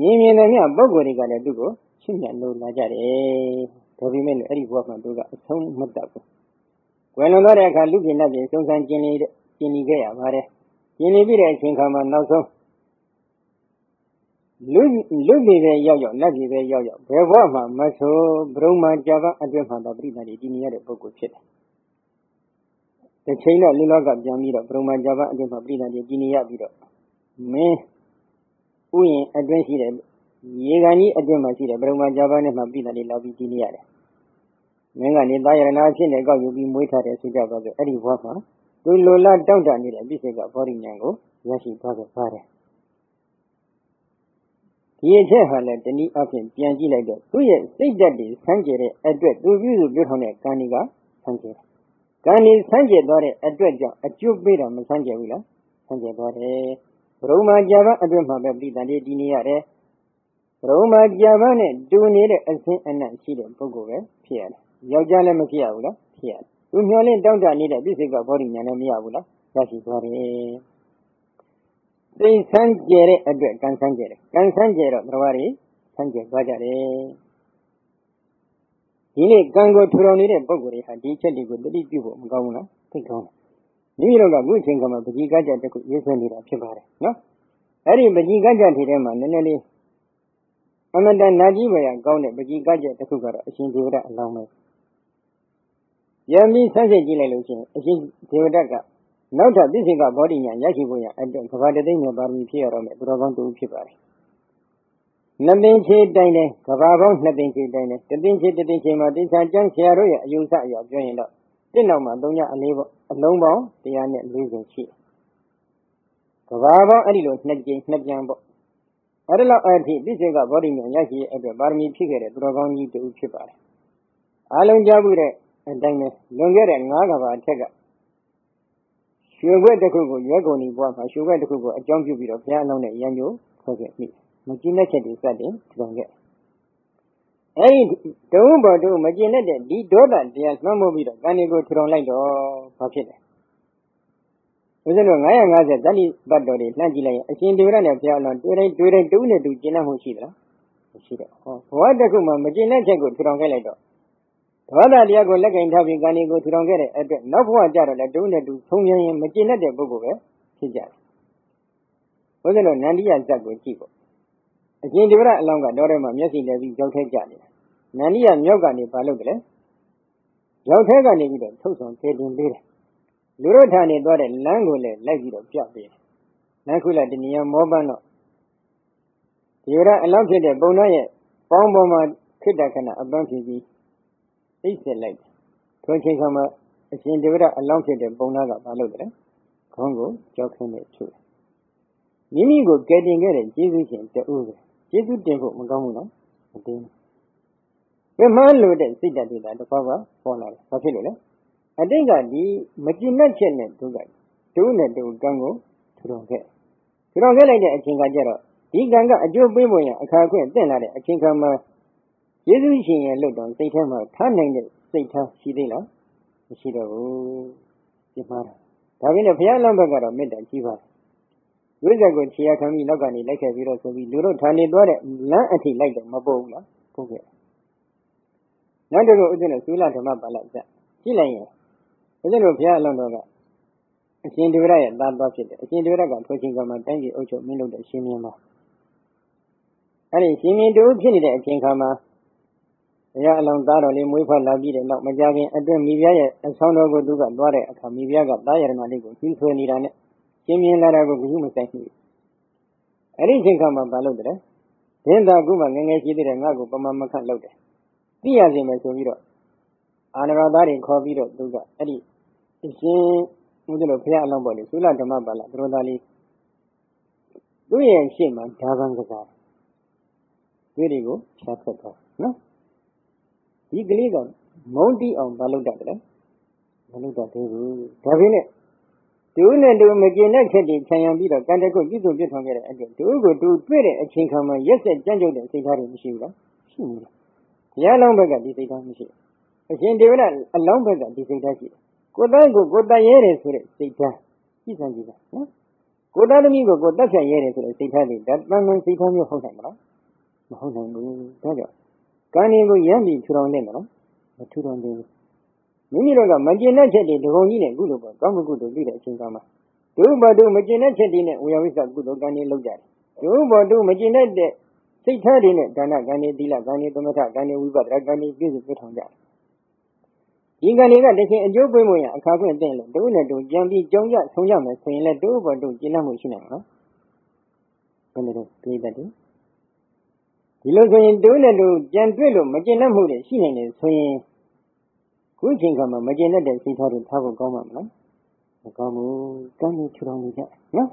မြင်မြင်တဲ့မြတ်ပုဂ္ဂိုလ်တွေကလည်းသူ့ကို ချင်းမြတ်လို့လာကြတယ်ဒါပေမဲ့လည်းအဲ့ဒီဘဝမှာသူကအဆုံးမတတ်ဘူးွယ်လွန်သွားတဲ့အခါလူပြင်းနဲ့ပြင်စုံစမ်းကျင်နေတဲ့ကျင်နေခဲ့ရပါတယ်ကျင်နေပြီးတဲ့အချိန်ခါမှာနောက်ဆုံးလူလူပြည်ပဲရောက်ရောက်လက်ပြည်ပဲရောက်ရောက်ဘယ်ဘဝမှာမဆိုဘုံမှကြာပအတွင်းမှာတော့ပြိတ္တာတွေတည်နေရတဲ့ပုဂ္ဂိုလ်ဖြစ်တယ်။တစ်ချိန်တော့လူလောကပြန်ပြီးတော့ဘုံမှကြာပအတွင်းမှာပြိတ္တာတွေတည်နေရပြီးတော့မင်းဥယျင်အတွင်းရှိတဲ့ ရေကန်ကြီးအတွင်းမှာရှိတဲ့ဘုံမှကြာပနဲ့မှပြိတ္တာတွေလာပြီးတည်နေရတယ်။မင်းကနေသားရဏဖြစ်နေကောက်ယူပြီးမွေးထားတဲ့ဆိုကြပါစို့အဲ့ဒီဘဝမှာသူလိုလားတောင့်တနေတဲ့ပြည့်စုံကဘောရိညာကိုရရှိသွားခဲ့ပါတယ်။ဒီအချက်ဟာလည်းတနည်းအားဖြင့်ပြန်ကြည့်လိုက်တော့သူ့ရဲ့စိတ်ဓာတ်တွေဆန်းကျယ်တဲ့အတွက်သူပြုစုပြောထောင်တဲ့ကံတွေကဆန်းကျယ်တယ်။ကံတွေဆန်းကျယ်သွားတဲ့အတွက်ကြောင့်အကျိုးပေးတာမဆန်းကျယ်ဘူးလား။ဆန်းကျယ်သွားတယ်။ဘရုံမာကြာပန်းအတွက်မှာပဲပြည်တန်တွေတည်နေရတယ်။ ဘရုံမာကြာပန်းနဲ့တူနေတဲ့အစင်းအနံ့ရှိတဲ့ပုဂ္ဂိုလ်ပဲဖြစ်ရတယ်။ယောက်ျားလည်းမဖြစ်ရဘူးလား။ဖြစ်ရတယ်။သူမျောလင့်တောင့်တနေတဲ့ပြည့်စုံကဘောဓိညာလည်းမရဘူးလား။ရရှိသွားတယ်။စိတ်ဆန်းကျဲတဲ့အတွက်ကံဆန်းကျဲတယ်ကံဆန်းကျဲတော့ဘဝတွေဆန်းကျဲသွားကြတယ်ဒီနေ့ကံကိုထူထောင်နေတဲ့ပုဂ္ဂိုလ်တွေဟာဒီချက်တွေကိုတတိပြုဖို့မကောင်းဘူးလားသိကောင်းတယ်မိမိတို့ကခုအချိန်ကမှပကြီးကကြတခုရေးဆွဲနေတာဖြစ်ပါတယ်နော်အဲ့ဒီပကြီးကကြထေထဲမှာနည်းနည်းလေး အမတန်နာကြီးဝေရကောင်းတဲ့ပကြီးကကြတခုကတော့အရှင်ဒေဝဒအလောင်းပဲယံပြီးဆန်းစစ်ကြည့်လိုက်လို့ရှိရင်အရှင်ဒေဝဒကနောက်ထပ်သိစိကဘောဓိညာရရှိဖို့ရအတွက်ကဘာတသိမ့်မြေပါရမီဖြစ်ရတော့မယ်သူတော်ကောင်းတူဖြစ်ပါတယ်။နှစ်သိန်းချေတိုင်းတယ်ကဘာပေါင်းနှစ်သိန်းချေတိုင်းတယ်တသိန်းချေတသိန်းချေမှာတိစ္ဆာကျမ်းဆရာတို့ရဲ့အယုံစအရာပြောရင်တော့တစ်နောက်မှာသုံးညအလေးပေါ့အလုံးပေါင်း140ရှိတယ်ကဘာပေါင်းအဲ့ဒီလိုနှစ်ကြိမ်နှစ်ပြန်ပေါ့ အဲ့ဒီလောက်အထိပြည့်စုံကဗောဓိမြန်ရရှိရဲ့အတွက်ပါရမီဖြစ်ခဲ့တဲ့သူတော်ကောင်းကြီးတူဖြစ်ပါတယ်အားလုံးကြားမှုတဲ့အတိုင်းပဲလွန်ခဲ့တဲ့၅ကဘာအထက်ကရွှေခွက်တစ်ခုကိုရွက်ကုန်ဒီဘွားမှာရွှေခွက်တစ်ခုကိုအကြောင်းပြုပြီးတော့ဘုရားအလုံးနဲ့ရံညိုဖွဲ့ခဲ့ပြီမကျင်းတဲ့ချက်တွေစတင်ထူထောင်ခဲ့အဲ့ဒီတုံးပေါ်တုံးမကျင်တဲ့ဒီဒေါသတရားလွှမ်းမိုးပြီးတော့ကံတွေကိုထူထောင်လိုက်တော့ဘာဖြစ်လဲ ဦးဇင်းတို့950ဇတိပတ်တော်တွေလှမ်းကြည့်လိုက်ရင်အရှင်ဒေဝရနဲ့ဘုရားအလုံးတွေ့တိုင်းတွေ့တိုင်းတူးနဲ့တူကျင့်တတ်မှုရှိသလားမရှိတော့ဟောဘဝတစ်ခုမှာမကျင်တဲ့ချက်ကိုထူထောင်ခဲ့လိုက်တော့ဒေါသတရားကိုလက်ကင်ထားပြီးကံတွေကိုထူထောင်ခဲ့တဲ့အတွက်နောက်ဘဝကျတော့လည်းတူးနဲ့တူဆုံးရရင်မကျင်တတ်တဲ့ပုဂ္ဂိုလ်ပဲဖြစ်ကြတယ်ဦးဇင်းတို့နန္ဒီယဇတ်ကိုကြည့်ပေါ့အရှင်ဒေဝရအလောင်းကတော့ထဲမှာမျက်စိလဲပြီးရောက်ထဲကြနေတာနန္ဒီယမြောက်ကနေပါလို့တယ်ရောက်ထဲကနေပြီးတော့ထုတ်ဆောင်ထေတင်ပေးတယ် လူတို့ထာနေသွားတဲ့လမ်းကိုလည်းလိုက်ပြီးတော့ပြပေးတယ်လမ်းခုလာတဏှာမောပန်းတော့ဒေဝရအလောင်းဖြစ်တဲ့ပုံတော်ရဲ့ပေါင်းပေါ်မှာခိတ္တခဏအပန်းဖြစ်ပြီးအိတ်ဆက်လိုက်တယ်ထိုအချိန်ခါမှာအရှင်ဒေဝရအလောင်းဖြစ်တဲ့ပုံတော်ကပါလို့တယ်ခေါင်းကိုကြောက်ခင်းနဲ့ထုတယ်မိမိကိုကယ်တင်ခဲ့တဲ့ယေရှုရှင်တူပဲယေရှုတင်ဖို့မကောင်းဘူးနော်မတင်ဘူးပြမလို့တဲ့စိတ်ဓာတ်တွေတစ်ခါကပေါ်လာတယ်ဘာဖြစ်လို့လဲ အတိတ်က ဒီမကျင်တဲ့ချက်နဲ့ဒုက္ခဒုနဲ့ဒုကံကို ထူထောင်ခဲ့ထူထောင်ခဲ့လိုက်တဲ့အချိန်ကကျတော့ဒီကံကအကျိုးပေးဖို့ရအခါခွင့်တင့်လာတဲ့အချိန်ခါမှာယေရှုရှင်ရဲ့လွတ်တော်စိတ်ထဲမှာထားနိုင်တဲ့စိတ်ထားရှိသေးလားမရှိတော့ဘူးပြမှားတာဒါပေမဲ့ဘုရားလမ်းဘက်ကတော့မေတ္တာကြီးပါတယ်ဝိဇ္ဇာကိုခြေရခံပြီးနောက်ကနေလိုက်ခဲ့ပြီးတော့ဆိုပြီးလူတို့ဌာနေသွားတဲ့လမ်းအထိလိုက်တော့မပုတ်ဘူးလားပုတ်ခဲ့နောက်တစ်ခုဥစဉ်နဲ့သုလဓမ္မပါဠိစကြည့်လိုက်ရင် ဦးဇင်းတို့ဘုရားအလုံးတော်ကအရှင်ဒေဝရရဲ့သားတော်ဖြစ်တယ်အရှင်ဒေဝရကထိုချိန်ကမှတိုင်းပြည်အုပ်ချုပ်မင်းလုပ်တဲ့ရှင်မင်းပါအဲ့ဒီရှင်မင်းတို့ဖြစ်နေတဲ့အချိန်ခါမှာဘုရားအလုံးသားတော်လေးမွေးဖွားလာပြီးတဲ့နောက်မကြခင်အတွင်းမိဖုရားရဲ့အဆောင်တော်ကိုသူကသွားတဲ့အခါမိဖုရားကသားရဏလေးကိုကြီးဆွဲနေတာနဲ့ရှင်မင်းလာတာကိုဘူးမဆိုင်ဘူးအဲ့ဒီချိန်ခါမှာမလုပ်တယ်ဒင်းသာကုမှငငယ်ရှိသေးတယ်ငါ့ကိုပမမခန့်လုပ်တယ်သိရစီမယ်ဆိုပြီးတော့ အာနရသားတွေခေါ်ပြီးတော့သူကအဲ့ဒီအရှင်ဦးဇင်းတို့ဘုရားအလောင်းပေါ်လေသုလဓမ္မပါဠိသူတော်သားလေးသူ့ရဲ့ရှေ့မှာဓာဗံကစားတွေးတွေကိုဖြတ်ထွက်သွားနော်ဒီကလေးကမုန်းတိအောင်မလုပ်တတ်တယ်မလုပ်တတ်သေးဘူးဒါပေမဲ့သူနဲ့သူမကျင်တဲ့ချက်တွေခြံရံပြီးတော့ကံတကုတ်ပြည့်စုံပြည့်ထောင်ခဲ့တဲ့အတွက်သူကိုသူတွေ့တဲ့အချိန်ခါမှာရက်ဆက်ကြမ်းကြုတ်တဲ့စိတ်ထားတွေမရှိဘူးလားရှိနေတယ်ဘုရားလောင်းဘက်ကဒီစိတ်ထားမရှိဘူး အရှင်ဒေဝရအလောင်းဘက်ကဒီစိတ်ဓာတ်ရှိတယ်ကိုယ်တိုင်းကိုကိုယ်တတ်ရဲတယ်ဆိုတဲ့စိတ်ဓာတ်ကြည့်စမ်းကြည့်ပါနော်ကိုယ်သားသမီးကိုကိုယ်တတ်ဖြတ်ရဲတယ်ဆိုတဲ့စိတ်ဓာတ်တွေဒါတန်တန်စိတ်ထားမျိုးဟုတ်နိုင်မလားမဟုတ်နိုင်ဘူးဒါကြောင့်ကံဒီကိုရမ်းပြီးထူထောင်နေမလားမထူထောင်သေးဘူးမိမိတို့ကမကျင်တဲ့ချက်တွေဒဂုံကြီးနဲ့ကုသိုလ်ပေါ်ကောင်းမှုကုသိုလ်ပြုတဲ့အချိန်ကမှဒုဘဒုမကျင်တဲ့ချက်တွေနဲ့ဝေယဝိသကုသိုလ်ကံတွေလုပ်ကြတယ်ဒုဘဒုမကျင်တဲ့စိတ်ထားတွေနဲ့ဒါနကံတွေသီလကံတွေသမထကံတွေဝိပဿနာကံတွေပြည့်စုံပြထောင်ကြတယ် ဒီကံတွေကတစ်ချိန်အကျိုးပေးမှုရအခါခွင့်တဲ့လို့တို့နဲ့တို့ကြံပြီး ကြောင်းကြဆုံးရမယ်ဆိုရင်လည်းတို့ဘောတို့ကျင့်တတ်မှု ရှိနိုင်မှာနော်ဘယ်လိုလဲပြေးတတ်တယ်ဒီလိုဆိုရင်တို့နဲ့တို့ကြံတွေ့လို့ မကျင့်တတ်မှုတွေ ရှိနိုင်တယ်ဆိုရင် ခုချိန်ခါမှာ မကျင့်တတ်တဲ့ စိတ်ထားတွေ ထားဖို့ ကောင်းမှာမလား မကောင်းဘူး ကံကိုထူထောင်နေကြနော်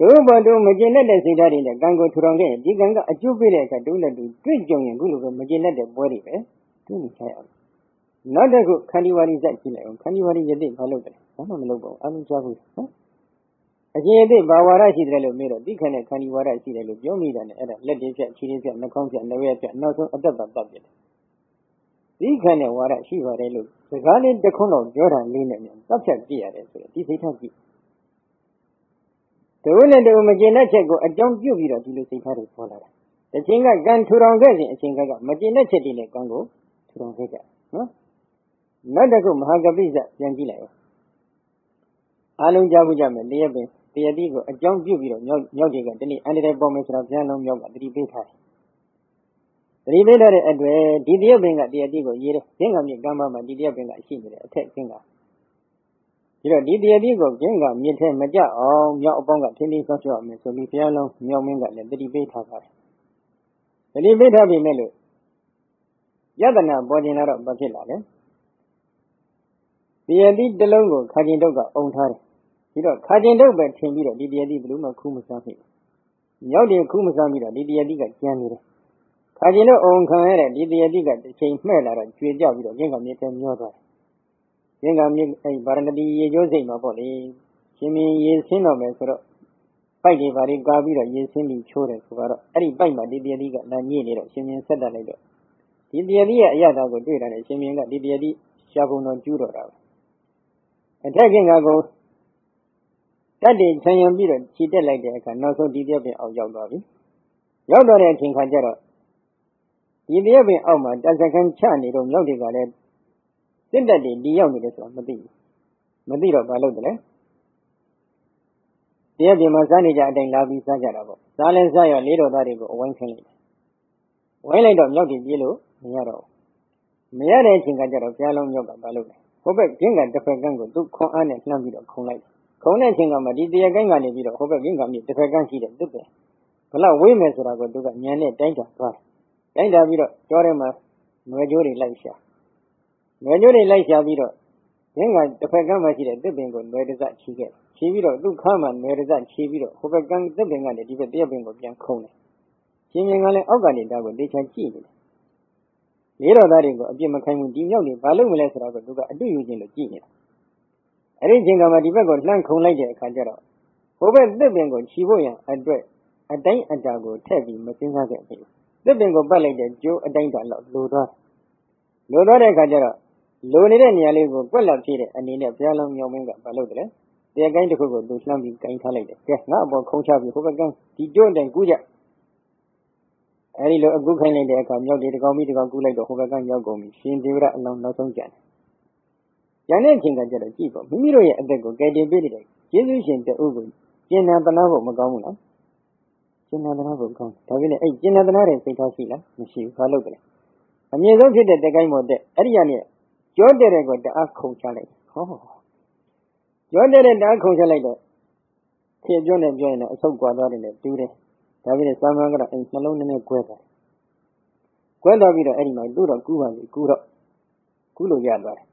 တို့ဘောတို့မကျင့်တတ်တဲ့ စိတ်ထားတွေနဲ့ ကံကို ထူထောင်ခဲ့ရင် ဒီကံက အကျိုးပေးတဲ့အခါတို့နဲ့တို့တွေ့ကြုံရင် ခုလိုပဲ မကျင့်တတ်တဲ့ပွဲတွေပဲ တွေ့နေကြရအောင် နောက်တစ်ခုခန္ဒီဝါရီဇက်ကြည့်လိုက်အောင်ခန္ဒီဝါရီယတိဘာလုပ်တယ်ဘာမှမလုပ်ပါဘူးအလုံးကြားဘူးနော်အရှင်ယတိဘာဝါရရှိတယ်လို့မေးတော့တိခဏနဲ့ခန္ဒီဝါရရှိတယ်လို့ပြောမိတာနဲ့အဲ့ဒါလက်တွေဖြတ်ခြေတွေဖြတ်နှာခေါင်းဖြတ်နှဝဲဖြတ်နောက်ဆုံးအသက်ပါတပ်ပြတယ်ဒီခဏနဲ့ဝါရရှိပါတယ်လို့စကားလေးတစ်ခွန်းတော့ပြောတာလေးနဲ့မြန်တပ်ဖြတ်ကြည့်ရတယ်ဆိုတော့ဒီစိတ်ထားကြည့်တို့နဲ့တို့မကျင်တဲ့ချက်ကိုအကြောင်းပြုပြီးတော့ဒီလိုစိတ်ထားတွေပေါ်လာတာတခြင်းကကံထူထောင်ခဲ့ခြင်းအချိန်ကမကျင်တဲ့ချက်တွေနဲ့ကံကိုထူထောင်ခဲ့ကြနော် နောက်တစ်ခုမဟာကပိစပြန်ကြည့်လိုက်အောင်အားလုံးကြားဖို့ကြမယ်တရက်ပင်တရတိကိုအကြောင်းပြုပြီးတော့မြောက်မြောက်တွေကတနေ့အန္တရာယ်ပေါ်မယ်ဆိုတော့ပြန်လုံးမြောက်ကတတိပေးထားတယ်တတိပေးထားတဲ့အတွက်ဒီတရက်ပင်ကတရတိကိုရေးတယ်ကျင်းကမြေကမ်းပါမှာဒီတရက်ပင်ကရှိနေတယ်အထက်ကျင်းကဒီတော့ဒီတရတိကိုကျင်းကမြစ်ထဲမကြအောင်မြောက်အပေါင်းကထင်းထင်းဆော့ဆော့မယ်ဆိုပြီးဘုရားလုံးမြောက်မင်းကလည်းတတိပေးထားပါတယ်တတိပေးထားပြီမဲ့လို့ယတနာပေါ်ကျင်လာတော့ဘာဖြစ်လာလဲ တရားတိတစ်လုံးကိုခါကျင်တော့ကအုံထားတယ်ပြီးတော့ခါကျင်တော့ပဲထင်ပြီးတော့ဒီတရားတိဘယ်လိုမှခူးမစားမိဘူးမြောက်တယ်ခူးမစားပြီးတော့ဒီတရားတိကကျန်နေတယ်ခါကျင်တော့အုံခံရတဲ့ဒီတရားတိကတစ်ချိန်မှဲ့လာတော့ကျွေကြပြီးတော့ရင်းကမြေတဲမျောသွားတယ်ရင်းကမြေအဲဗာရဏတိရေကျိုးစိတ်မှာပေါ့လေရှင်မင်းရေဆင်းတော့မယ်ဆိုတော့ပိုက်တွေဘာတွေကားပြီးတော့ရေဆင်းပြီးချိုးတယ်ဆိုတော့အဲ့ဒီပိုက်မှာဒီတရားတိကလာညစ်နေတော့ရှင်မင်းဆက်တက်လိုက်တော့ဒီတရားတိရဲ့အရသာကိုတွေ့တာနဲ့ရှင်မင်းကဒီတရားတိရှားပုံတော်ကျူးတော်တာပဲ အထက်ကင်ကကိုတတ်တယ်ခြံရံပြီးတော့ခြေတက်လိုက်တဲ့အခါနောက်ဆုံးဒီတရားပင်အောက်ရောက်သွားပြီရောက်တော့တဲ့အချိန်ခါကျတော့ဒီတရားပင်အောက်မှာတက်စခန်းချနေတော့မြောက်တွေကလည်းစစ်တက်တွေဒီရောက်နေတယ်ဆိုတာမသိဘူးမသိတော့ဘာလုပ်တယ်လဲတရားပြင်မှာစားနေကြအတိုင်းလာပြီးစားကြတာပေါ့စားလဲစားရလေးတော်သားတွေကိုအဝိုင်းခိုင်းလိုက်တယ်ဝိုင်းလိုက်တော့မြောက်တွေပြေးလို့မရတော့မရတဲ့အချိန်ကကျတော့ဘုရားလုံးမြောက်ကဘာလုပ်လဲ ဟိုဘက်ကျင်းကတစ်ဖက်ကန်းကိုသူ့ခွန်အားနဲ့လှမ်းပြီးတော့ခုံလိုက်ခုံတဲ့အချိန်ကမှဒီတရားကိုင်းကနေပြီးတော့ဟိုဘက်ကျင်းကမြေတစ်ဖက်ကန်းရှိတဲ့တစ်ပယ်ဘလောက်ဝေးမယ်ဆိုတာကိုသူကညံနဲ့တိုင်းတာသွားတိုင်းတာပြီးတော့ကြောထဲမှာငွေကြိုးတွေလိုက်ရှာငွေကြိုးတွေလိုက်ရှာပြီးတော့ကျင်းကတစ်ဖက်ကန်းမှာရှိတဲ့တစ်ပင်ကိုငွေတစချီခဲ့ချီပြီးတော့သူ့ခါမှာငွေတစချီပြီးတော့ဟိုဘက်ကန်းတစ်ပင်ကနေဒီဘက်တရားပင်ကိုပြန်ခုံတယ်ရှင်မြင်ကလည်းအောက်ကနေဒါကိုတေချာကြည့်နေတယ် လေးတော်သားတွေကိုအပြစ်မခိုင်းဘူးဒီမြောက်နေဘာလုပ်မလဲဆိုတော့သူကအတူယူခြင်းလို့ကြည့်နေတာအဲ့ဒီချိန်ကမှဒီဘက်ကိုလှမ်းခုံလိုက်တဲ့အခါကျတော့ဟိုဘက်သစ်ပင်ကိုခြီဖို့ရန်အတွက်အတိုင်းအတာကိုထည့်ပြီးမစင်းစားခဲ့ဘူးသစ်ပင်ကိုပတ်လိုက်တဲ့ကျိုးအတိုင်းတာလောက်လိုသွားလိုသွားတဲ့အခါကျတော့လိုနေတဲ့နေရာလေးကိုကွက်လက်ပြည့်တဲ့အနေနဲ့ဘုရားလုံးမြောင်မင်းကမလုပ်တယ်တရားကိုင်းတစ်ခုကိုသူလှမ်းပြီးကင်ထားလိုက်တယ်ကဲငါအပေါ်ခုံချပြီးဟိုဘက်ကဒီကျိုးအတိုင်းကူးကြ အဲဒီလိုအခုခိုင်းလိုက်တဲ့အခါမြောက်တွေ တကောင်ပြီးတကောင် ကူးလိုက်တော့ ဟိုဘက်ကရောက်ကုန်ပြီ ရှင်ဒေဝရအလောင်း နောက်ဆုံးကြံတယ်။ကြံတဲ့အချိန်ကကျတော့ ကြည့်ပေါ့ မိမိတို့ရဲ့အသက်ကို ကယ်တင်ပေးနေတဲ့ယေရှုရှင်တူကိုကျင်နာတနာဖို့ မကောင်းဘူးလား။ကျင်နာတနာဖို့ ကောင်းဒါပေမဲ့အဲ့ကျင်နာတနာတဲ့ စိတ်ထားရှိလား မရှိဘူး ဘာလို့လဲ။အမြင့်ဆုံးဖြစ်တဲ့ တကိုင်းမော်တဲ့အဲ့ဒီကနေကြောတဲ့တဲ့ကို တအားခုန်ချလိုက် ဟောကြောတဲ့တဲ့ တအားခုန်ချလိုက်တော့ခေပြောနေပြောရင်လည်းအဆုတ်ကွာသွားတယ်နဲ့ တူးတယ် ဒါပြီးတော့စာမန်ကတော့အိမ်နှလုံးနည်းနည်းကွဲသွားတယ်ကွဲသွားပြီးတော့အဲ့ဒီမှာသူ့တော့ကူးပါပြီကူးတော့ကူးလို့ရသွားတယ်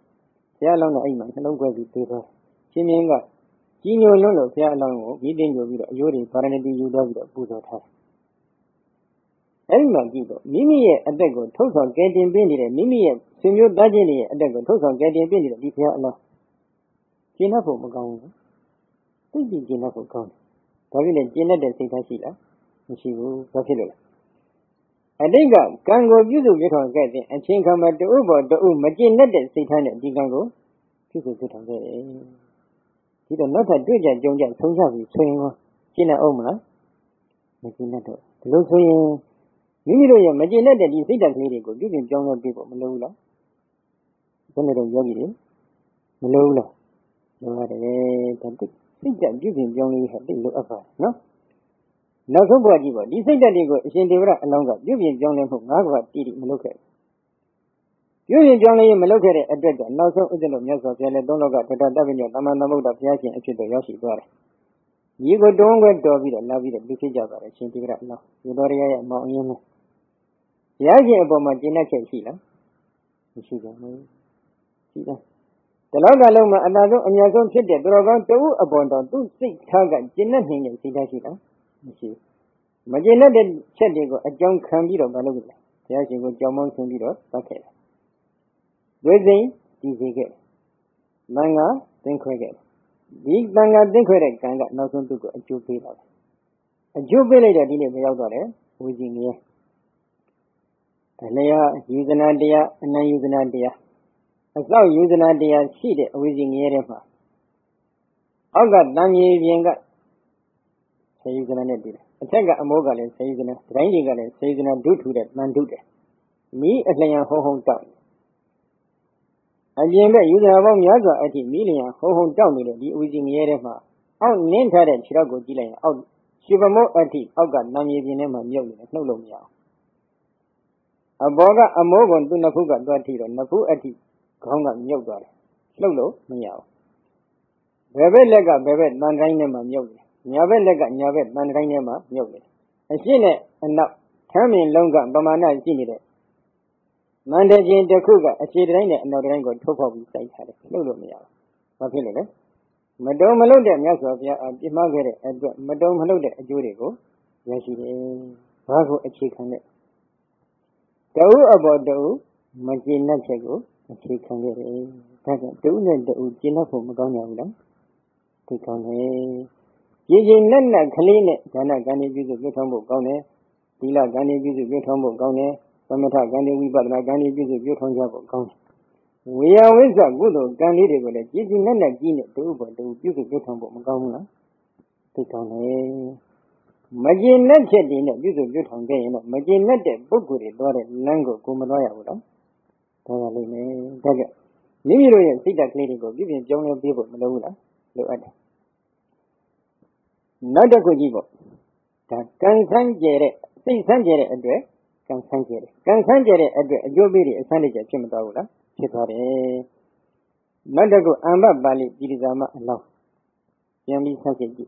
ဘုရားအလောင်းကအဲ့ဒီမှာနှလုံးကွဲပြီးသေးသွားရှင်မင်းကကြီးညိုလွန်းလို့ဘုရားအလောင်းကိုမိသိညိုပြီးတော့အယိုးတွေဗာရဏတိယူသွားပြီးတော့ပူဇော်ထားတယ်အဲ့ဒီမှာကြည့်တော့မိမိရဲ့အသက်ကိုထုတ်ဆောင်ကယ်တင်ပေးနေတဲ့မိမိရဲ့ဆွေမျိုးသားချင်းတွေရဲ့အသက်ကိုထုတ်ဆောင်ကယ်တင်ပေးနေတဲ့ဒီဘုရားအလောင်းကျင့်တတ်ဖို့မကောင်းဘူးသိပြီကျင့်တတ်ဖို့ကောင်းတယ်ဒါဖြစ်လေကျင့်တတ်တဲ့စိတ်ထားရှိလား မရှိဘူးဘာဖြစ်လို့လဲအတိတ်ကကံကိုပြုစုပြထောင်ခဲ့တဲ့အချင်းခံမှာတူဘောတူမကျင့်တတ်တဲ့စိတ်ထားနဲ့ဒီကံကိုပြုစုပြထောင်ခဲ့တယ်ဒီတော့နောက်ထပ်တွေ့ကြကြုံကြဆုံးချပြီးဆိုရင်ရောကျင့်တတ်အောင်မလားမကျင့်တတ်တော့ဒီလိုဆိုရင်မိမိတို့ရဲ့မကျင့်တတ်တဲ့ဒီစိတ်ဓာတ်ကလေးတွေကိုပြုပြင်ပြောင်းလဲပြဖို့မလိုဘူးလားဘယ်နဲ့တော့ယောဂီတွေမလိုဘူးလားလိုရတယ်ဒါစိတ်ဓာတ်ပြုပြင်ပြောင်းလဲဟာတိတ်လိုအပ်ပါတယ်နော် နောက်ဆုံးဘဝကြီးပေါ့ဒီစိတ်ဓာတ်တွေကိုအရှင်ဒေဝရအလောင်းကပြုပြင်ပြောင်းလဲမှုငါးကတိတိမလုပ်ခဲ့ပြုပြင်ပြောင်းလဲရေးမလုပ်ခဲ့တဲ့အတွက်ကနောက်ဆုံးဥဒ္ဒလို့မြတ်စွာဘုရားလည်းသုံးလောကတတတပ္ပညသမ္မာသမုဒ္ဒဘုရားရှင်အဖြစ်တော့ရောက်ရှိသွားတယ်။ညီကိုတွန်းခွဲတော်ပြီးတော့လာပြီးတော့လူဖြစ်ကြပါတယ်ရှင်ဒေဝရအလောင်းယူတော်ရရဲ့အမောင်အင်းနဲ့ဘုရားရှင်အပေါ်မှာကျင့်တတ်ချက်ရှိလားမရှိပါဘူးရှိတယ်တလောကလုံးမှာအနာဆုံးအများဆုံးဖြစ်တဲ့သူတော်ကောင်းတဦးအပေါ်တော်သူစိတ်ထားကကျင့်တတ်နိုင်တဲ့စိတ်ထားရှိလား မရှိမကျေနပ်တဲ့ချက်တွေကိုအကြောင်းခံပြီးတော့မလုပ်ဘူးဘုရားရှင်ကိုကြောင်မောင်းဆင်းပြီးတော့တတ်ခဲ့တယ်ဝိသိတည်စေခဲ့မင်္ဂသင်ခွဲခဲ့ဒီတန်ခါသင်ခွဲတဲ့ကံကနောက်ဆုံးသူ့ကိုအကျိုးပေးပါပဲအကျိုးပေးလိုက်တဲ့ဒီနေ့မရောက်တော့တယ်ဝိဇင်ကြီးအလျာယူဇနာတရားအနံယူဇနာတရားအစောက်ယူဇနာတရားရှိတဲ့အဝိဇင်ကြီးရဲ့မှာအောက်ကတန်မြေပြင်က ဆယ်ယူဇနာနဲ့တူတယ်အထက်ကအမိုးကလည်းဆယ်ယူဇနာဒတိုင်းတွေကလည်းဆယ်ယူဇနာဒုထုတဲ့တန်ထုတယ်မီးအလျံဟုံဟုံတောက်အပြင်ဘက်ယူဇနာပေါင်းများစွာအထိမီးလျံဟုံဟုံတောက်နေတဲ့ဒီဦးစီငရဲထဲမှာအောက်နင်းထားတဲ့ခြေထောက်ကိုကြည့်လိုက်ရင်အောက်ရှိပမိုးအထိအောက်ကနာမြေပြင်ထဲမှာမြုပ်နေတယ်နှုတ်လို့မရအောင်အဘောကအမိုးကွန်သူ့နှစ်ဖူးကတွားထိတော့နှစ်ဖူးအထိခေါင်းကမြုပ်သွားတယ်လှုပ်လို့မရအောင်ဘယ်ဘက်လက်ကဘယ်ဘက်တန်တိုင်းထဲမှာမြုပ်နေ ညာဘက်လက်ကညာဘက်တန်တိုင်းထဲမှာမြုပ်နေတယ်အရှိနဲ့အနောက်ထမ်းမြင်လုံးကပမာဏရှိနေတဲ့မန္တကျင်တစ်ခုကအရှိတိုင်းနဲ့အနောက်တိုင်းကိုထုတ်ဖောက်ပြီးစိုက်ထားတယ်လှုပ်လို့မရဘူးဘာဖြစ်လို့လဲမတုံမလုပ်တဲ့မြတ်စွာဘုရားအပြစ်မှားခဲ့တဲ့အတွက်မတုံမလုပ်တဲ့အကျိုးတွေကိုရရှိတယ်။ဘာကိုအခြေခံတဲ့တအုပ်အပေါ်တအုပ်မကျေနပ်ချက်ကိုအခြေခံခဲ့တယ်။ဒါကြောင့်တအုပ်နဲ့တအုပ်ကျေနပ်ဖို့မကောင်းကြဘူးလား။ဒီကောင်းတယ်။ ရေရင်လက်နဲ့ကလေးနဲ့ဒါနကံနေပြုစုပြုထောင်းဖို့ကောင်းတယ်။သီလကံနေပြုစုပြုထောင်းဖို့ကောင်းတယ်။သမထကံနေဝိပဿနာကံနေပြုစုပြုထောင်းကြဖို့ကောင်းတယ်။ဝေယဝိဇ္ဇကုသိုလ်ကံလေးတွေကိုလည်းကြည်ကြည်နက်နက်ကြီးနဲ့တူပေါ်တူပြုစုပြုထောင်းဖို့မကောင်းဘူးလား။ဒီကောင်းတယ်။မကျင်နဲ့ချက်တွေနဲ့ပြုစုပြုထောင်ခဲ့ရင်တော့မကျင်နဲ့တဲ့ပုဂ္ဂိုလ်တွေသွားတဲ့လမ်းကိုကိုမသွားရဘူးတော့။ဒါရလိမ့်မယ်။ဒါကြောင့်မိမိတို့ရဲ့စိတ်ဓာတ်ကလေးတွေကိုပြည့်ပြည့်ပြောင်းလဲပေးဖို့မလိုဘူးလား။လိုအပ်တယ်။ နောက်တစ်ခုကြည့်ပေါ့။ဒါကံဆန်းကျဲတဲ့စိတ်ဆန်းကျဲတဲ့အတွက်ကံဆန်းကျဲတယ်။ကံဆန်းကျဲတဲ့အတွက်အကျိုးပေးတွေအဆန်းတွေဖြစ်မသွားဘူးလား။ဖြစ်သွားတယ်။နောက်တစ်ခုအမ္ဘပါဠိပိဋကမအလောင်းပြန်ပြီးဆန်းစစ်ကြည့်